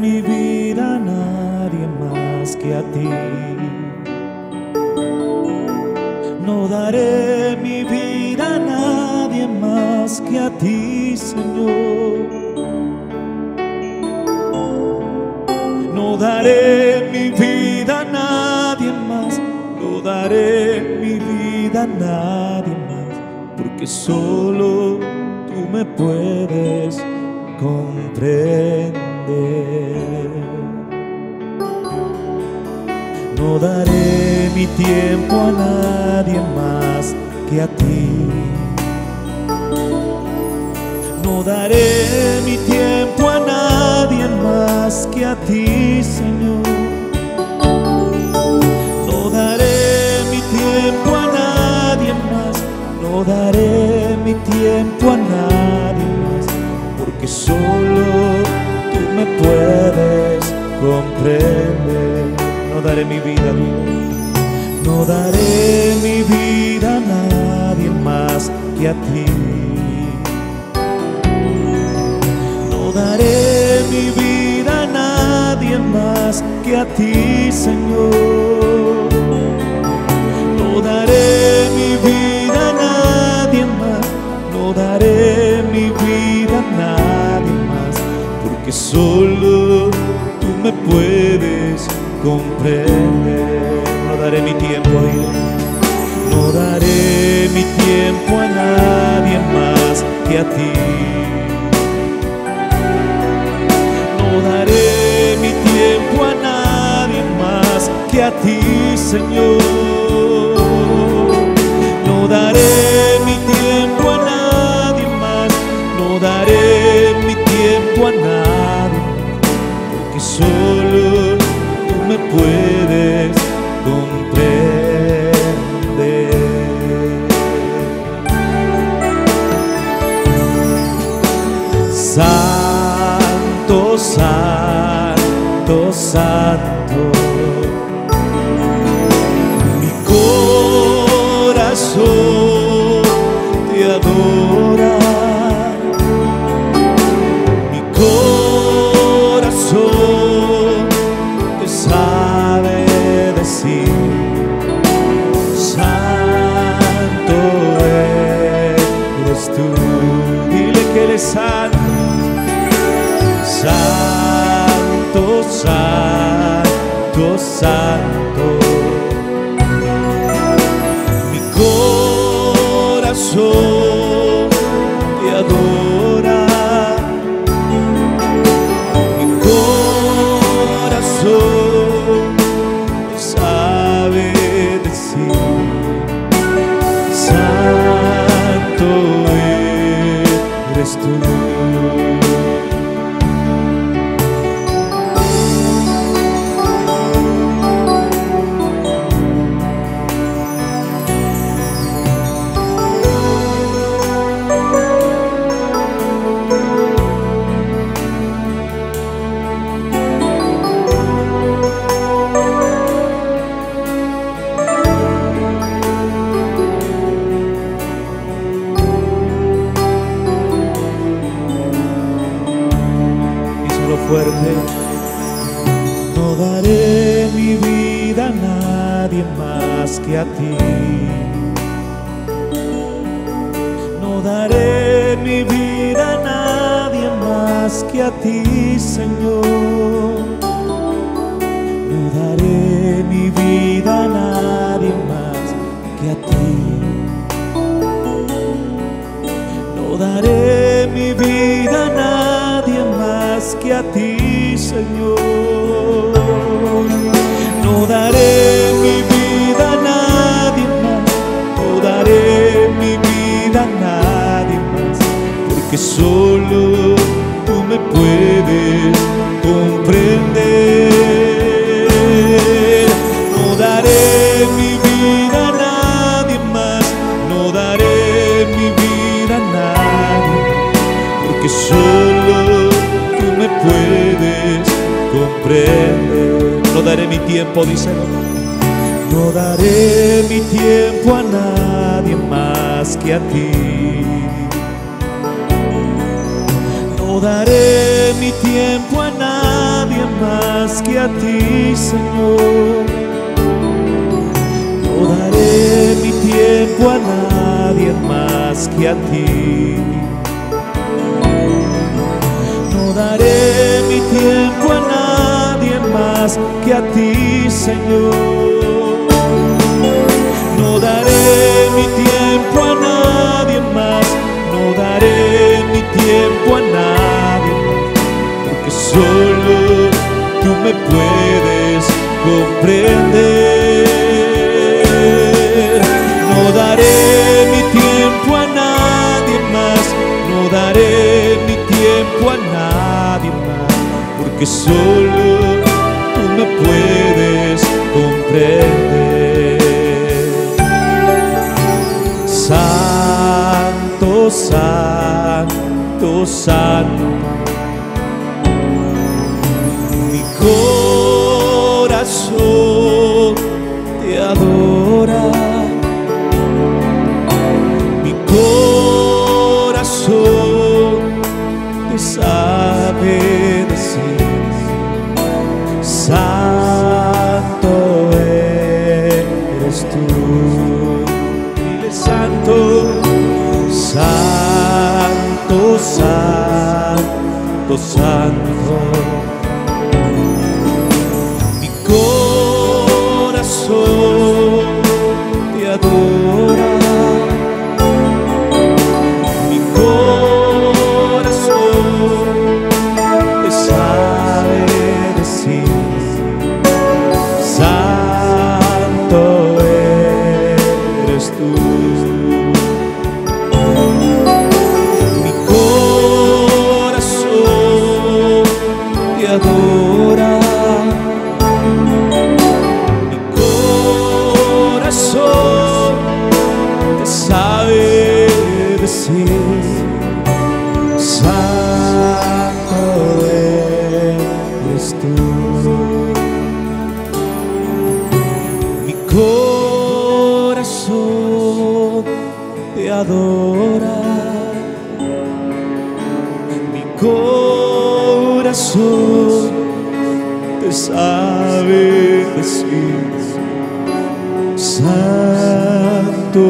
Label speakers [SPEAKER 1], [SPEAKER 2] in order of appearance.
[SPEAKER 1] Mi vida nadie más que a ti. No daré mi vida a nadie más que a ti, Señor. No daré mi vida a nadie más, no daré mi vida a nadie más, porque solo tú me puedes comprender. No daré mi tiempo a nadie más que a ti. No daré mi tiempo a nadie más que a ti, Señor. No daré mi tiempo a nadie más. No daré mi tiempo a nadie vida. No daré mi vida a nadie más que a ti. No daré mi vida a nadie más que a ti, Señor. No daré mi vida a nadie más, no daré mi vida a nadie más, porque solo tú me puedes No daré mi tiempo, Dios. No daré mi tiempo a nadie más que a ti. Santo, santo, santo. Mi corazón te adora. Mi corazón te sabe decir. Santo eres tú. Dile que eres santo. Santo, santo, santo. Mi corazón te adora. Mi corazón te sabe decir. Santo eres tú. Fuerte. No daré mi vida a nadie más que a ti. No daré mi vida a nadie más que a ti, Señor. Porque solo tú me puedes comprender. No daré mi vida a nadie más, no daré mi vida a nadie porque solo tú me puedes comprender. No daré mi tiempo, dice No daré mi tiempo a nadie más que a ti. No daré mi tiempo a nadie más que a ti, Señor. No daré mi tiempo a nadie más que a ti. No daré mi tiempo a nadie más que a ti, Señor. Porque solo tú me puedes comprender. Santo, santo, santo. Santo, santo, Santo eres tú. Mi corazón te adora. Mi corazón te sabe decir. Santo